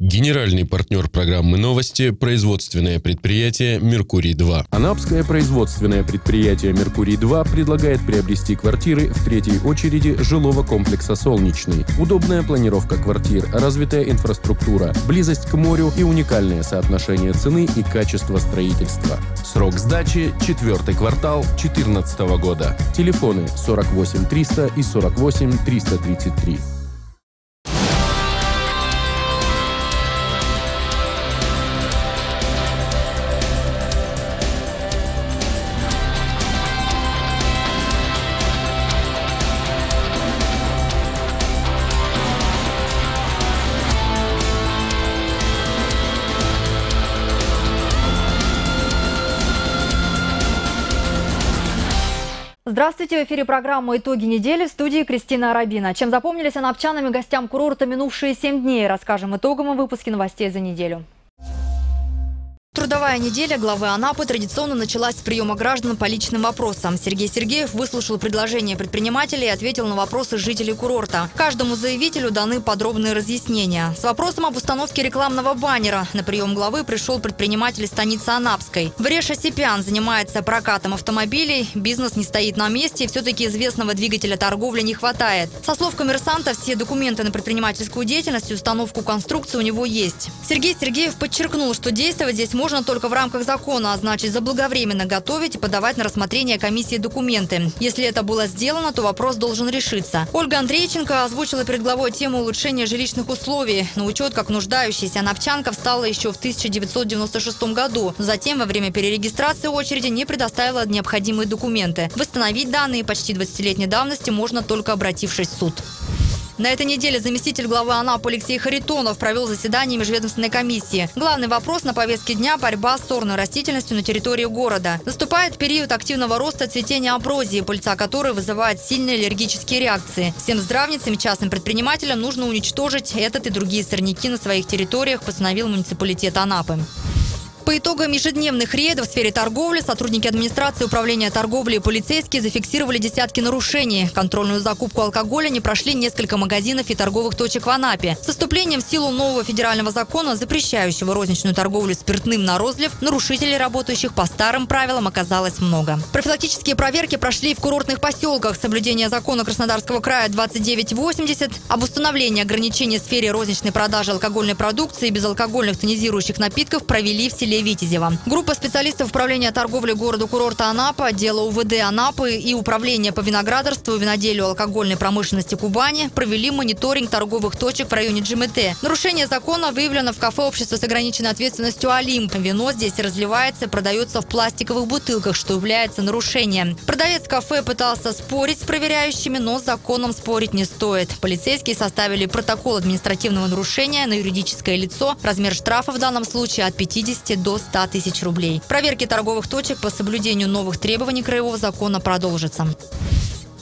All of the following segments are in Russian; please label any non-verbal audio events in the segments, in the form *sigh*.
Генеральный партнер программы «Новости» – производственное предприятие «Меркурий-2». Анапское производственное предприятие «Меркурий-2» предлагает приобрести квартиры в третьей очереди жилого комплекса «Солнечный». Удобная планировка квартир, развитая инфраструктура, близость к морю и уникальное соотношение цены и качества строительства. Срок сдачи – четвертый квартал 2014 года. Телефоны 48 300 и 48 333. Здравствуйте, в эфире программа «Итоги недели» в студии Кристина Арабина. Чем запомнились анапчанами гостям курорта минувшие семь дней, расскажем итоговом выпуске новостей за неделю. Трудовая неделя главы Анапы традиционно началась с приема граждан по личным вопросам. Сергей Сергеев выслушал предложения предпринимателей и ответил на вопросы жителей курорта. Каждому заявителю даны подробные разъяснения. С вопросом об установке рекламного баннера на прием главы пришел предприниматель станицы Анапской. Вреша Сипян занимается прокатом автомобилей. Бизнес не стоит на месте, все-таки известного двигателя торговли не хватает. Со слов коммерсанта, все документы на предпринимательскую деятельность и установку конструкции у него есть. Сергей Сергеев подчеркнул, что действовать здесь только в рамках закона, а значит заблаговременно готовить и подавать на рассмотрение комиссии документы. Если это было сделано, то вопрос должен решиться. Ольга Андрейченко озвучила перед главой тему улучшения жилищных условий. На учет как нуждающаяся Напчанка встала еще в 1996 году. Затем во время перерегистрации очереди не предоставила необходимые документы. Восстановить данные почти 20-летней давности можно только обратившись в суд. На этой неделе заместитель главы АНАП Алексей Харитонов провел заседание межведомственной комиссии. Главный вопрос на повестке дня – борьба с сорной растительностью на территории города. Наступает период активного роста цветения аброзии, пыльца которой вызывает сильные аллергические реакции. Всем здравницам и частным предпринимателям нужно уничтожить этот и другие сорняки на своих территориях, постановил муниципалитет Анапы. По итогам ежедневных рейдов в сфере торговли сотрудники администрации управления торговли и полицейские зафиксировали десятки нарушений. Контрольную закупку алкоголя не прошли несколько магазинов и торговых точек в Анапе. С вступлением в силу нового федерального закона, запрещающего розничную торговлю спиртным на розлив, нарушителей, работающих по старым правилам, оказалось много. Профилактические проверки прошли в курортных поселках. Соблюдение закона Краснодарского края 2980 об установлении ограничений в сфере розничной продажи алкогольной продукции и безалкогольных тонизирующих напитков провели в селе селе Витязева. Группа специалистов управления торговли города-курорта Анапа, отдела УВД Анапы и управления по виноградарству и виноделию алкогольной промышленности Кубани провели мониторинг торговых точек в районе ГМТ. Нарушение закона выявлено в кафе общества с ограниченной ответственностью «Олимп». Вино здесь разливается и продается в пластиковых бутылках, что является нарушением. Продавец кафе пытался спорить с проверяющими, но с законом спорить не стоит. Полицейские составили протокол административного нарушения на юридическое лицо. Размер штрафа в данном случае от 50 до 100 тысяч рублей. Проверки торговых точек по соблюдению новых требований краевого закона продолжатся.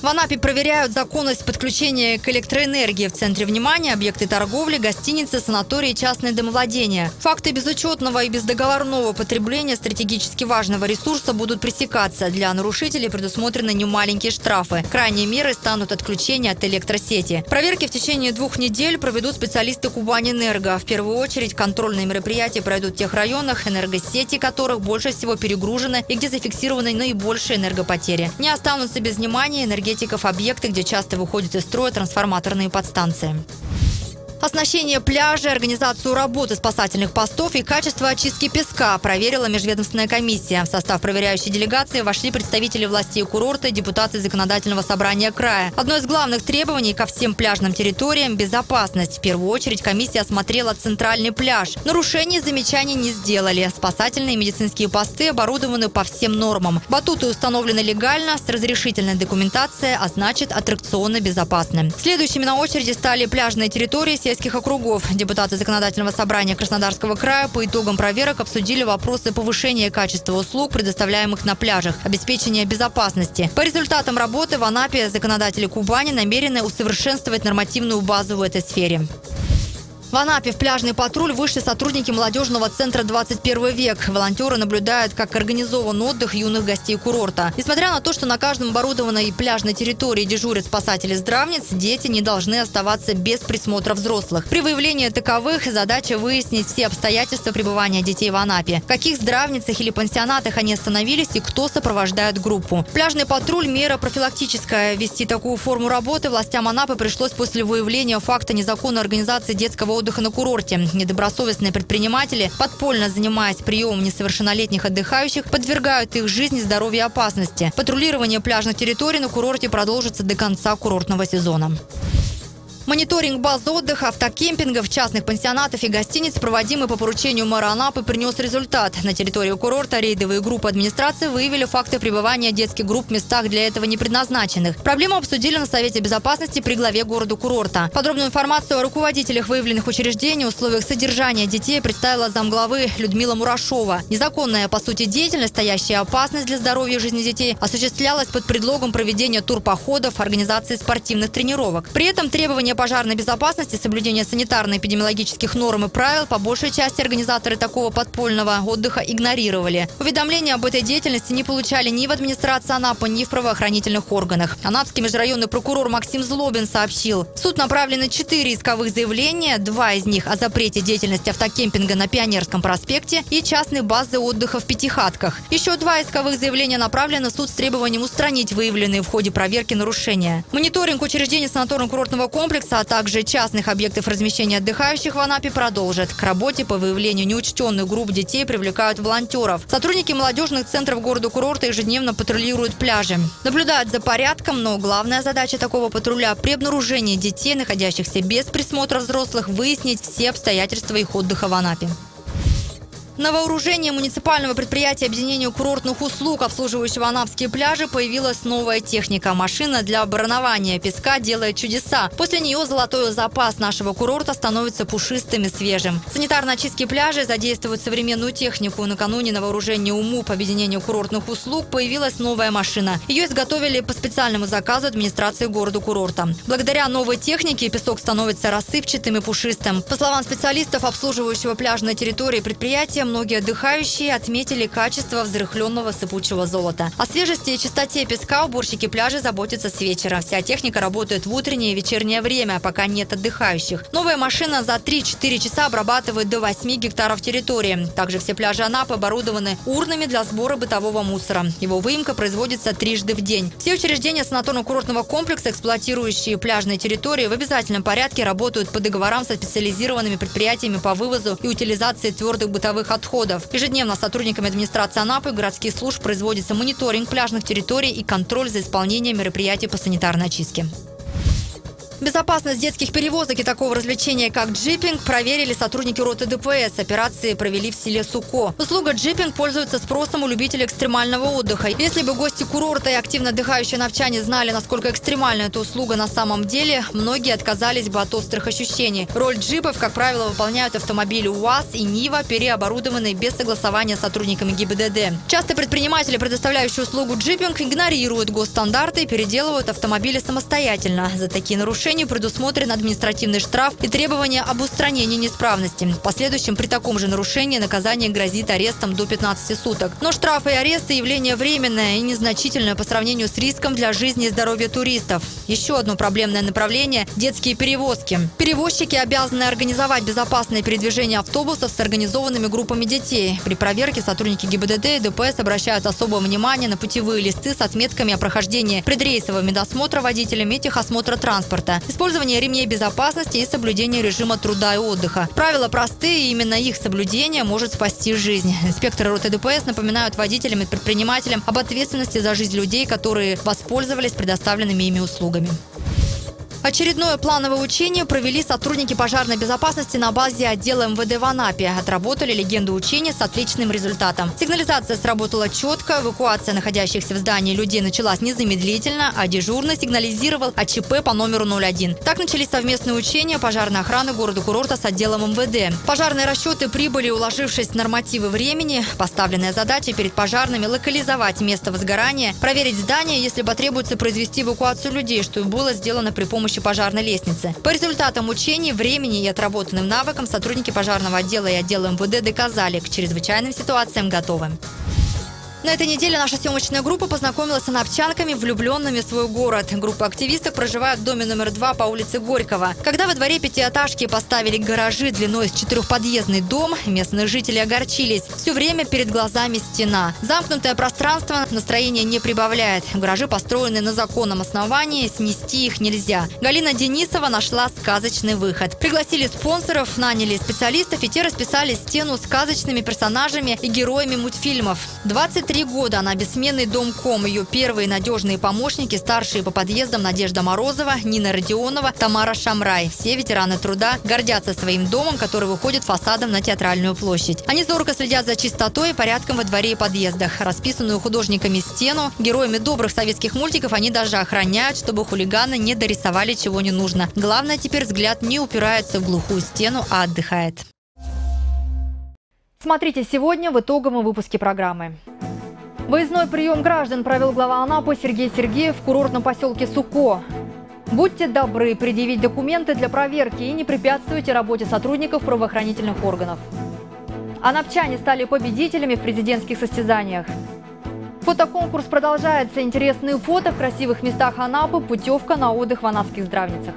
В Анапе проверяют законность подключения к электроэнергии. В центре внимания объекты торговли, гостиницы, санатории и частные домовладения. Факты безучетного и бездоговорного потребления стратегически важного ресурса будут пресекаться. Для нарушителей предусмотрены немаленькие штрафы. Крайние меры станут отключение от электросети. Проверки в течение двух недель проведут специалисты Кубани-Энерго. В первую очередь контрольные мероприятия пройдут в тех районах, энергосети которых больше всего перегружены и где зафиксированы наибольшие энергопотери. Не останутся без внимания энергетики энергетиков объекты, где часто выходят из строя трансформаторные подстанции. Оснащение пляжей, организацию работы спасательных постов и качество очистки песка проверила межведомственная комиссия. В состав проверяющей делегации вошли представители властей курорта и депутаты законодательного собрания края. Одно из главных требований ко всем пляжным территориям – безопасность. В первую очередь комиссия осмотрела центральный пляж. Нарушений замечаний не сделали. Спасательные и медицинские посты оборудованы по всем нормам. Батуты установлены легально, с разрешительной документацией, а значит аттракционно безопасны. Следующими на очереди стали пляжные территории сельских округов. Депутаты Законодательного собрания Краснодарского края по итогам проверок обсудили вопросы повышения качества услуг, предоставляемых на пляжах, обеспечения безопасности. По результатам работы в Анапе законодатели Кубани намерены усовершенствовать нормативную базу в этой сфере. В Анапе в пляжный патруль вышли сотрудники молодежного центра «21 век». Волонтеры наблюдают, как организован отдых юных гостей курорта. Несмотря на то, что на каждом оборудованной пляжной территории дежурят спасатели-здравниц, дети не должны оставаться без присмотра взрослых. При выявлении таковых задача выяснить все обстоятельства пребывания детей в Анапе. В каких здравницах или пансионатах они остановились и кто сопровождает группу. Пляжный патруль – мера профилактическая. Вести такую форму работы властям Анапы пришлось после выявления факта незаконной организации детского отдыха на курорте. Недобросовестные предприниматели, подпольно занимаясь приемом несовершеннолетних отдыхающих, подвергают их жизни, здоровью и опасности. Патрулирование пляжных территорий на курорте продолжится до конца курортного сезона. Мониторинг баз отдыха, автокемпингов, частных пансионатов и гостиниц, проводимый по поручению мэра Анапы, принес результат. На территории курорта рейдовые группы администрации выявили факты пребывания детских групп в местах для этого не предназначенных. Проблему обсудили на Совете безопасности при главе города курорта. Подробную информацию о руководителях выявленных учреждений, условиях содержания детей представила замглавы Людмила Мурашова. Незаконная, по сути, деятельность, стоящая опасность для здоровья и жизни детей, осуществлялась под предлогом проведения турпоходов, организации спортивных тренировок. При этом требования пожарной безопасности, соблюдения санитарно-эпидемиологических норм и правил по большей части организаторы такого подпольного отдыха игнорировали. Уведомления об этой деятельности не получали ни в администрации Анапы, ни в правоохранительных органах. Анапский межрайонный прокурор Максим Злобин сообщил, в суд направлены четыре исковых заявления, два из них о запрете деятельности автокемпинга на Пионерском проспекте и частной базы отдыха в Пятихатках. Еще два исковых заявления направлены в суд с требованием устранить выявленные в ходе проверки нарушения. Мониторинг учреждений санаторно-курортного комплекса а также частных объектов размещения отдыхающих в Анапе продолжат. К работе по выявлению неучтенных групп детей привлекают волонтеров. Сотрудники молодежных центров города-курорта ежедневно патрулируют пляжи. Наблюдают за порядком, но главная задача такого патруля при обнаружении детей, находящихся без присмотра взрослых, выяснить все обстоятельства их отдыха в Анапе. На вооружении муниципального предприятия объединения курортных услуг, обслуживающего анапские пляжи, появилась новая техника. Машина для баранования песка делает чудеса. После нее золотой запас нашего курорта становится пушистым и свежим. Санитарно очистки пляжей задействуют современную технику. Накануне на вооружении УМУ по объединению курортных услуг появилась новая машина. Ее изготовили по специальному заказу администрации города-курорта. Благодаря новой технике песок становится рассыпчатым и пушистым. По словам специалистов, обслуживающего пляжной территории предприятия, многие отдыхающие отметили качество взрыхленного сыпучего золота. О свежести и чистоте песка уборщики пляжа заботятся с вечера. Вся техника работает в утреннее и вечернее время, пока нет отдыхающих. Новая машина за 3-4 часа обрабатывает до 8 гектаров территории. Также все пляжи Анапы оборудованы урнами для сбора бытового мусора. Его выемка производится трижды в день. Все учреждения санаторно-курортного комплекса, эксплуатирующие пляжные территории, в обязательном порядке работают по договорам со специализированными предприятиями по вывозу и утилизации твердых бытовых отходов. Ежедневно сотрудниками администрации Анапы и городских служб производится мониторинг пляжных территорий и контроль за исполнением мероприятий по санитарной очистке. Безопасность детских перевозок и такого развлечения, как джипинг, проверили сотрудники роты ДПС. Операции провели в селе Суко. Услуга джипинг пользуется спросом у любителей экстремального отдыха. Если бы гости курорта и активно отдыхающие навчане знали, насколько экстремальна эта услуга на самом деле, многие отказались бы от острых ощущений. Роль джипов, как правило, выполняют автомобили УАЗ и Нива, переоборудованные без согласования с сотрудниками ГИБДД. Часто предприниматели, предоставляющие услугу джипинг, игнорируют госстандарты и переделывают автомобили самостоятельно. За такие нарушения нарушению предусмотрен административный штраф и требование об устранении неисправности. В последующем при таком же нарушении наказание грозит арестом до 15 суток. Но штрафы и аресты – явление временное и незначительное по сравнению с риском для жизни и здоровья туристов. Еще одно проблемное направление – детские перевозки. Перевозчики обязаны организовать безопасное передвижение автобусов с организованными группами детей. При проверке сотрудники ГИБДД и ДПС обращают особое внимание на путевые листы с отметками о прохождении предрейсового медосмотра водителями техосмотра транспорта использование ремней безопасности и соблюдение режима труда и отдыха. Правила простые, и именно их соблюдение может спасти жизнь. Инспекторы роты ДПС напоминают водителям и предпринимателям об ответственности за жизнь людей, которые воспользовались предоставленными ими услугами. Очередное плановое учение провели сотрудники пожарной безопасности на базе отдела МВД в Анапе. Отработали легенду учения с отличным результатом. Сигнализация сработала четко, эвакуация находящихся в здании людей началась незамедлительно, а дежурный сигнализировал о ЧП по номеру 01. Так начались совместные учения пожарной охраны города-курорта с отделом МВД. Пожарные расчеты прибыли, уложившись в нормативы времени. Поставленная задача перед пожарными – локализовать место возгорания, проверить здание, если потребуется произвести эвакуацию людей, что и было сделано при помощи помощью пожарной лестницы. По результатам учений, времени и отработанным навыкам сотрудники пожарного отдела и отдела МВД доказали, к чрезвычайным ситуациям готовы. На этой неделе наша съемочная группа познакомилась с анапчанками, влюбленными в свой город. Группа активистов проживает в доме номер два по улице Горького. Когда во дворе пятиэтажки поставили гаражи длиной с четырехподъездный дом, местные жители огорчились. Все время перед глазами стена. Замкнутое пространство настроение не прибавляет. Гаражи построены на законном основании, снести их нельзя. Галина Денисова нашла сказочный выход. Пригласили спонсоров, наняли специалистов, и те расписали стену сказочными персонажами и героями мультфильмов. 20 Три года она бессменный домком. Ее первые надежные помощники, старшие по подъездам Надежда Морозова, Нина Родионова, Тамара Шамрай. Все ветераны труда гордятся своим домом, который выходит фасадом на театральную площадь. Они зорко следят за чистотой и порядком во дворе и подъездах. Расписанную художниками стену, героями добрых советских мультиков они даже охраняют, чтобы хулиганы не дорисовали чего не нужно. Главное теперь взгляд не упирается в глухую стену, а отдыхает. Смотрите сегодня в итоговом выпуске программы. Выездной прием граждан провел глава Анапы Сергей Сергеев в курортном поселке Суко. Будьте добры предъявить документы для проверки и не препятствуйте работе сотрудников правоохранительных органов. Анапчане стали победителями в президентских состязаниях. Фотоконкурс продолжается. Интересные фото в красивых местах Анапы, путевка на отдых в анапских здравницах.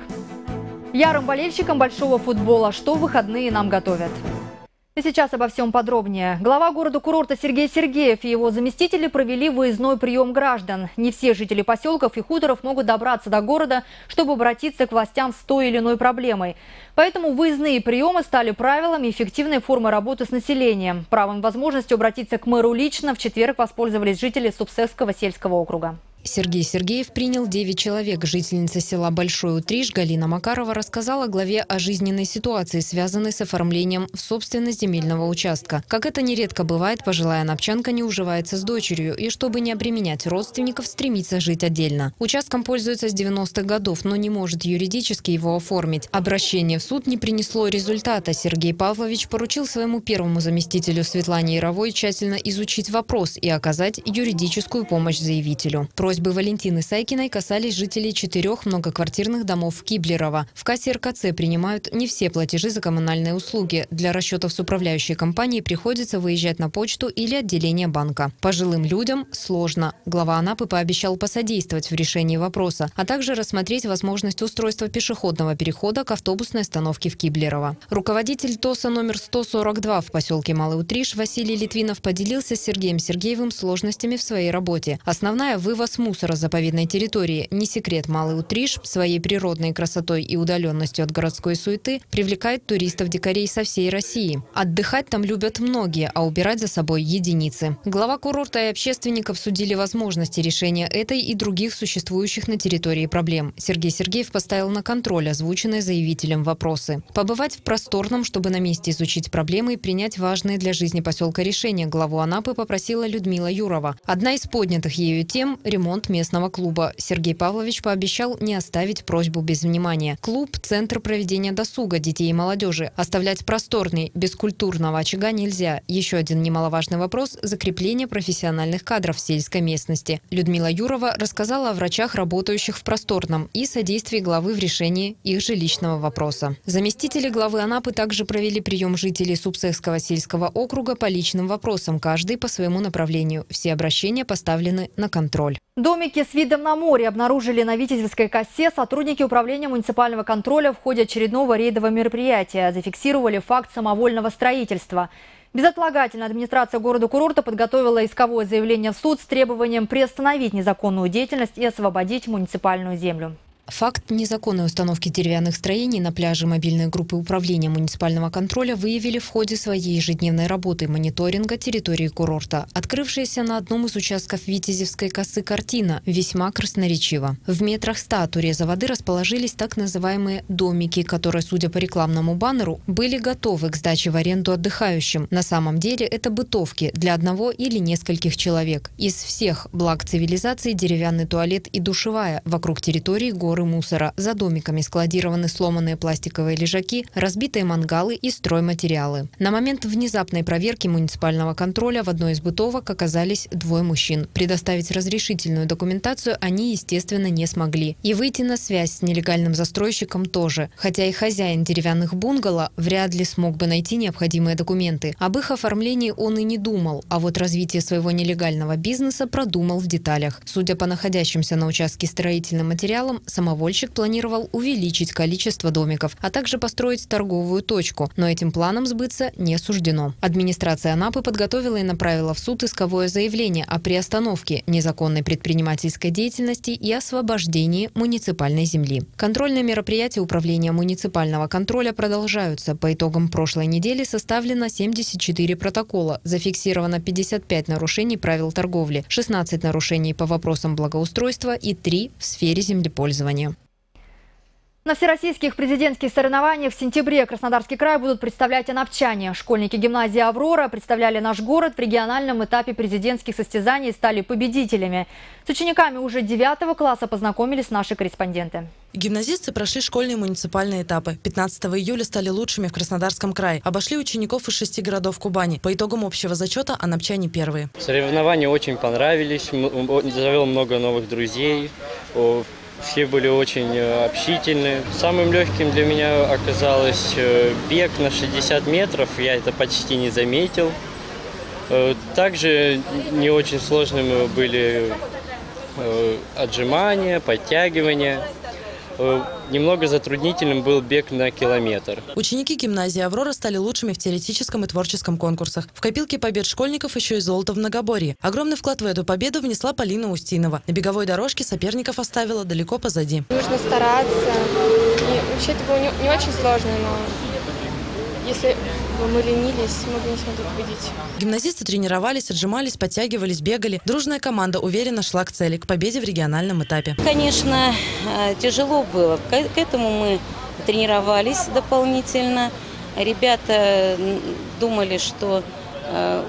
Ярым болельщикам большого футбола, что выходные нам готовят. И сейчас обо всем подробнее. Глава города-курорта Сергей Сергеев и его заместители провели выездной прием граждан. Не все жители поселков и хуторов могут добраться до города, чтобы обратиться к властям с той или иной проблемой. Поэтому выездные приемы стали правилом и эффективной формой работы с населением. Правом возможностью обратиться к мэру лично в четверг воспользовались жители Субсекского сельского округа. Сергей Сергеев принял 9 человек. Жительница села Большой Утриж Галина Макарова рассказала главе о жизненной ситуации, связанной с оформлением в собственность земельного участка. Как это нередко бывает, пожилая напчанка не уживается с дочерью и, чтобы не обременять родственников, стремится жить отдельно. Участком пользуется с 90-х годов, но не может юридически его оформить. Обращение в суд не принесло результата. Сергей Павлович поручил своему первому заместителю Светлане Яровой тщательно изучить вопрос и оказать юридическую помощь заявителю. Просьбы Валентины Сайкиной касались жителей четырех многоквартирных домов Киблерова. В кассе РКЦ принимают не все платежи за коммунальные услуги. Для расчетов с управляющей компанией приходится выезжать на почту или отделение банка. Пожилым людям сложно. Глава Анапы пообещал посодействовать в решении вопроса, а также рассмотреть возможность устройства пешеходного перехода к автобусной остановке в Киблерово. Руководитель ТОСа номер 142 в поселке Малый Утриш Василий Литвинов поделился с Сергеем Сергеевым сложностями в своей работе. Основная – вывоз мусора заповедной территории. Не секрет, Малый Утриш своей природной красотой и удаленностью от городской суеты привлекает туристов-дикарей со всей России. Отдыхать там любят многие, а убирать за собой единицы. Глава курорта и общественник обсудили возможности решения этой и других существующих на территории проблем. Сергей Сергеев поставил на контроль озвученные заявителем вопросы. Побывать в просторном, чтобы на месте изучить проблемы и принять важные для жизни поселка решения, главу Анапы попросила Людмила Юрова. Одна из поднятых ею тем – ремонт ремонт местного клуба. Сергей Павлович пообещал не оставить просьбу без внимания. Клуб – центр проведения досуга детей и молодежи. Оставлять просторный, без культурного очага нельзя. Еще один немаловажный вопрос – закрепление профессиональных кадров в сельской местности. Людмила Юрова рассказала о врачах, работающих в просторном, и содействии главы в решении их жилищного вопроса. Заместители главы Анапы также провели прием жителей Субсехского сельского округа по личным вопросам, каждый по своему направлению. Все обращения поставлены на контроль. Домики с видом на море обнаружили на Витязевской косе сотрудники управления муниципального контроля в ходе очередного рейдового мероприятия. Зафиксировали факт самовольного строительства. Безотлагательно администрация города-курорта подготовила исковое заявление в суд с требованием приостановить незаконную деятельность и освободить муниципальную землю. Факт незаконной установки деревянных строений на пляже мобильной группы управления муниципального контроля выявили в ходе своей ежедневной работы мониторинга территории курорта. Открывшаяся на одном из участков Витязевской косы картина весьма красноречива. В метрах ста от уреза воды расположились так называемые «домики», которые, судя по рекламному баннеру, были готовы к сдаче в аренду отдыхающим. На самом деле это бытовки для одного или нескольких человек. Из всех благ цивилизации деревянный туалет и душевая вокруг территории города горы мусора. За домиками складированы сломанные пластиковые лежаки, разбитые мангалы и стройматериалы. На момент внезапной проверки муниципального контроля в одной из бытовок оказались двое мужчин. Предоставить разрешительную документацию они, естественно, не смогли. И выйти на связь с нелегальным застройщиком тоже. Хотя и хозяин деревянных бунгало вряд ли смог бы найти необходимые документы. Об их оформлении он и не думал, а вот развитие своего нелегального бизнеса продумал в деталях. Судя по находящимся на участке строительным материалам, самовольщик планировал увеличить количество домиков, а также построить торговую точку, но этим планом сбыться не суждено. Администрация Анапы подготовила и направила в суд исковое заявление о приостановке незаконной предпринимательской деятельности и освобождении муниципальной земли. Контрольные мероприятия Управления муниципального контроля продолжаются. По итогам прошлой недели составлено 74 протокола, зафиксировано 55 нарушений правил торговли, 16 нарушений по вопросам благоустройства и 3 в сфере землепользования. На всероссийских президентских соревнованиях в сентябре Краснодарский край будут представлять анапчане. Школьники гимназии «Аврора» представляли наш город в региональном этапе президентских состязаний и стали победителями. С учениками уже 9 класса познакомились наши корреспонденты. Гимназисты прошли школьные муниципальные этапы. 15 июля стали лучшими в Краснодарском крае. Обошли учеников из шести городов Кубани. По итогам общего зачета анапчане первые. Соревнования очень понравились. Завел много новых друзей. Все были очень э, общительны. Самым легким для меня оказалось э, бег на 60 метров. Я это почти не заметил. Э, также не очень сложными были отжимания, подтягивания. Немного затруднительным был бег на километр. Ученики гимназии «Аврора» стали лучшими в теоретическом и творческом конкурсах. В копилке побед школьников еще и золото в многоборье. Огромный вклад в эту победу внесла Полина Устинова. На беговой дорожке соперников оставила далеко позади. Нужно стараться. И вообще это было не, не очень сложно, но если мы ленились, мы бы не смогли победить. Гимназисты тренировались, отжимались, подтягивались, бегали. Дружная команда уверенно шла к цели, к победе в региональном этапе. Конечно, э, тяжело было. К этому мы тренировались дополнительно. Ребята думали, что э,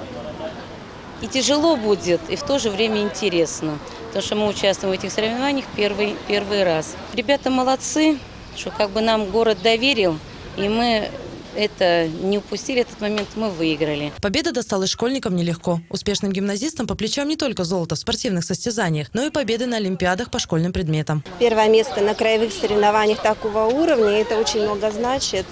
и тяжело будет, и в то же время интересно. Потому что мы участвуем в этих соревнованиях первый, первый раз. Ребята молодцы, что как бы нам город доверил, и мы это не упустили этот момент, мы выиграли. Победа досталась школьникам нелегко. Успешным гимназистам по плечам не только золото в спортивных состязаниях, но и победы на Олимпиадах по школьным предметам. Первое место на краевых соревнованиях такого уровня, это очень много значит.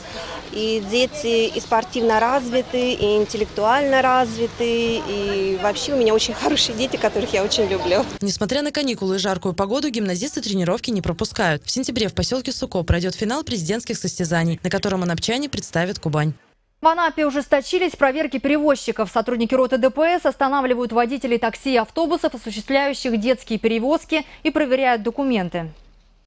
И дети и спортивно развиты, и интеллектуально развиты, и вообще у меня очень *laughs* хорошие дети, которых я очень люблю. Несмотря на каникулы и жаркую погоду, гимназисты тренировки не пропускают. В сентябре в поселке Суко пройдет финал президентских состязаний, на котором анапчане представят Кубань. В Анапе ужесточились проверки перевозчиков. Сотрудники роты ДПС останавливают водителей такси и автобусов, осуществляющих детские перевозки, и проверяют документы.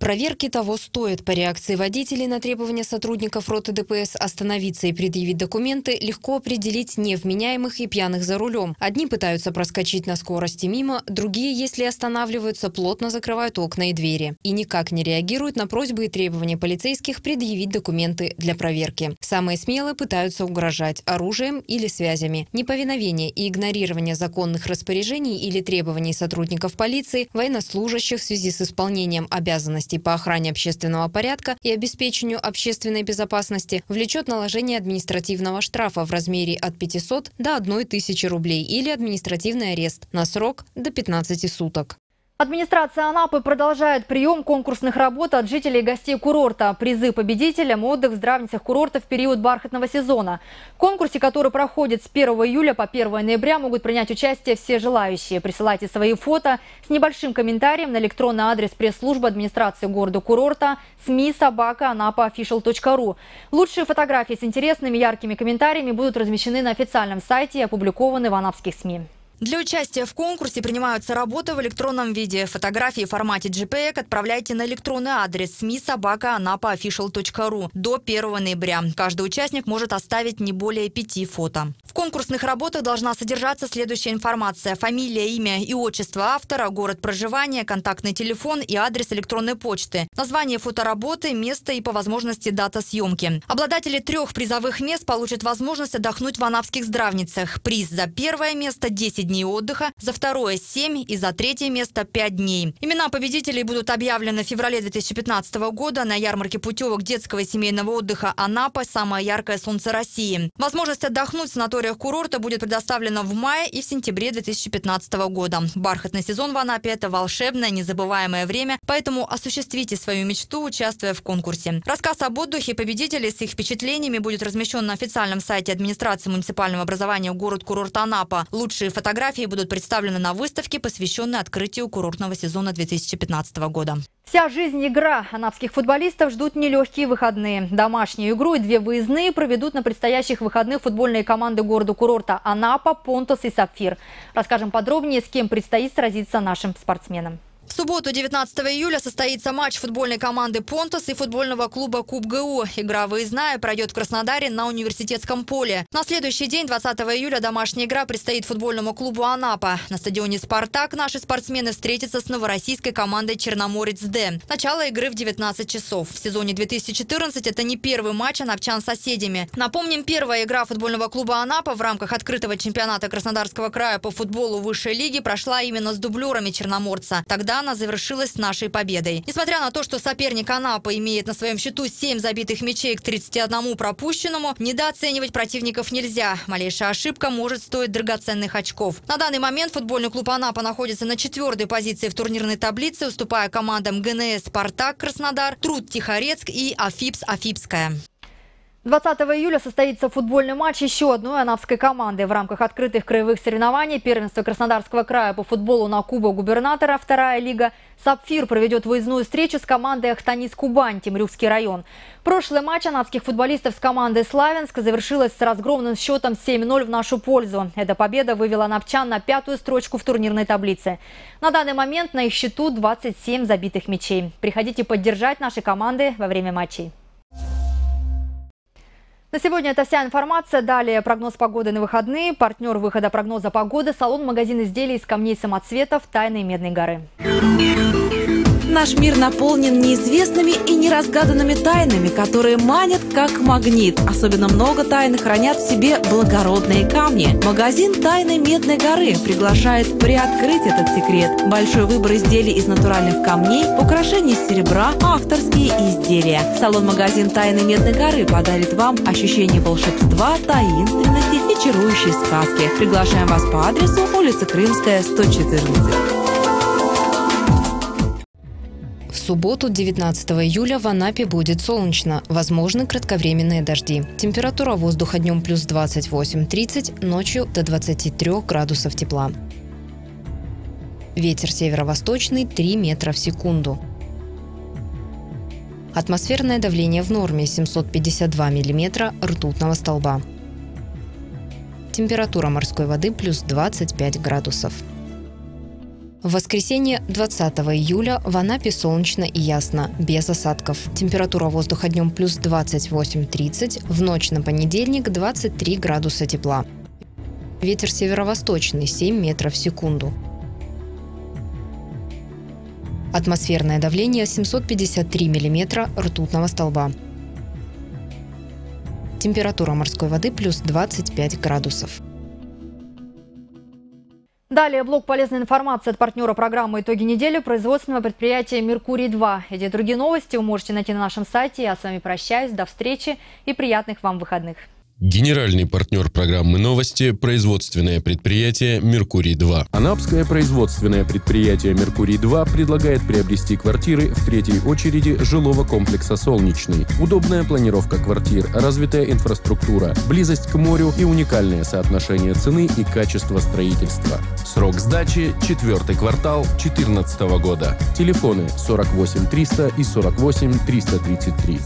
Проверки того стоят. По реакции водителей на требования сотрудников роты ДПС остановиться и предъявить документы легко определить невменяемых и пьяных за рулем. Одни пытаются проскочить на скорости мимо, другие, если останавливаются, плотно закрывают окна и двери. И никак не реагируют на просьбы и требования полицейских предъявить документы для проверки. Самые смелые пытаются угрожать оружием или связями. Неповиновение и игнорирование законных распоряжений или требований сотрудников полиции, военнослужащих в связи с исполнением обязанностей обязанностей по охране общественного порядка и обеспечению общественной безопасности влечет наложение административного штрафа в размере от 500 до 1000 рублей или административный арест на срок до 15 суток. Администрация Анапы продолжает прием конкурсных работ от жителей и гостей курорта. Призы победителям, отдых в здравницах курорта в период бархатного сезона. В конкурсе, который проходит с 1 июля по 1 ноября, могут принять участие все желающие. Присылайте свои фото с небольшим комментарием на электронный адрес пресс-службы администрации города курорта СМИ собака анапаофишал.ру. Лучшие фотографии с интересными яркими комментариями будут размещены на официальном сайте и опубликованы в анапских СМИ. Для участия в конкурсе принимаются работы в электронном виде. Фотографии в формате JPEG отправляйте на электронный адрес СМИ собака до 1 ноября. Каждый участник может оставить не более пяти фото. В конкурсных работах должна содержаться следующая информация. Фамилия, имя и отчество автора, город проживания, контактный телефон и адрес электронной почты. Название фотоработы, место и по возможности дата съемки. Обладатели трех призовых мест получат возможность отдохнуть в анапских здравницах. Приз за первое место 10 дней отдыха, за второе 7 и за третье место 5 дней. Имена победителей будут объявлены в феврале 2015 года на ярмарке путевок детского и семейного отдыха «Анапа. Самое яркое солнце России». Возможность отдохнуть в санаториях курорта будет предоставлена в мае и в сентябре 2015 года. Бархатный сезон в Анапе – это волшебное, незабываемое время, поэтому осуществите свою мечту, участвуя в конкурсе. Рассказ об отдыхе победителей с их впечатлениями будет размещен на официальном сайте администрации муниципального образования город-курорт Анапа. Лучшие фотографии будут представлены на выставке, посвященной открытию курортного сезона 2015 года. Вся жизнь игра. Анапских футболистов ждут нелегкие выходные. Домашнюю игру и две выездные проведут на предстоящих выходных футбольные команды города-курорта Анапа, Понтос и Сапфир. Расскажем подробнее, с кем предстоит сразиться нашим спортсменам. В субботу, 19 июля, состоится матч футбольной команды «Понтос» и футбольного клуба «Куб ГУ». Игра выездная пройдет в Краснодаре на университетском поле. На следующий день, 20 июля, домашняя игра предстоит футбольному клубу «Анапа». На стадионе «Спартак» наши спортсмены встретятся с новороссийской командой «Черноморец-Д». Начало игры в 19 часов. В сезоне 2014 это не первый матч анапчан с соседями. Напомним, первая игра футбольного клуба «Анапа» в рамках открытого чемпионата Краснодарского края по футболу высшей лиги прошла именно с дублерами «Черноморца». Тогда она завершилась нашей победой. Несмотря на то, что соперник Анапа имеет на своем счету 7 забитых мячей к 31 пропущенному, недооценивать противников нельзя. Малейшая ошибка может стоить драгоценных очков. На данный момент футбольный клуб Анапа находится на четвертой позиции в турнирной таблице, уступая командам ГНС «Спартак» Краснодар, Труд Тихорецк и Афипс Афипская. 20 июля состоится футбольный матч еще одной анапской команды. В рамках открытых краевых соревнований первенства Краснодарского края по футболу на Кубок губернатора вторая лига «Сапфир» проведет выездную встречу с командой «Ахтанис Кубань» Темрюкский район. Прошлый матч анапских футболистов с командой «Славянск» завершилась с разгромным счетом 7-0 в нашу пользу. Эта победа вывела анапчан на пятую строчку в турнирной таблице. На данный момент на их счету 27 забитых мячей. Приходите поддержать наши команды во время матчей. На сегодня это вся информация. Далее прогноз погоды на выходные. Партнер выхода прогноза погоды – салон-магазин изделий из камней самоцветов «Тайны Медной горы». Наш мир наполнен неизвестными и неразгаданными тайнами, которые манят как магнит. Особенно много тайн хранят в себе благородные камни. Магазин «Тайны Медной горы» приглашает приоткрыть этот секрет. Большой выбор изделий из натуральных камней, украшений из серебра, авторские изделия. Салон-магазин «Тайны Медной горы» подарит вам ощущение волшебства, таинственности и чарующей сказки. Приглашаем вас по адресу улица Крымская, 114. Субботу, 19 июля, в Анапе будет солнечно. Возможны кратковременные дожди. Температура воздуха днем плюс 28-30, ночью до 23 градусов тепла. Ветер северо-восточный 3 метра в секунду. Атмосферное давление в норме 752 миллиметра ртутного столба. Температура морской воды плюс 25 градусов. В воскресенье 20 июля в Анапе солнечно и ясно, без осадков. Температура воздуха днем плюс 28-30, в ночь на понедельник 23 градуса тепла. Ветер северо-восточный 7 метров в секунду. Атмосферное давление 753 миллиметра ртутного столба. Температура морской воды плюс 25 градусов. Далее блок полезной информации от партнера программы «Итоги недели» производственного предприятия «Меркурий-2». Эти и другие новости вы можете найти на нашем сайте. Я с вами прощаюсь. До встречи и приятных вам выходных. Генеральный партнер программы «Новости» – производственное предприятие «Меркурий-2». Анапское производственное предприятие «Меркурий-2» предлагает приобрести квартиры в третьей очереди жилого комплекса «Солнечный». Удобная планировка квартир, развитая инфраструктура, близость к морю и уникальное соотношение цены и качества строительства. Срок сдачи – четвертый квартал 2014 года. Телефоны 48 300 и 48 333.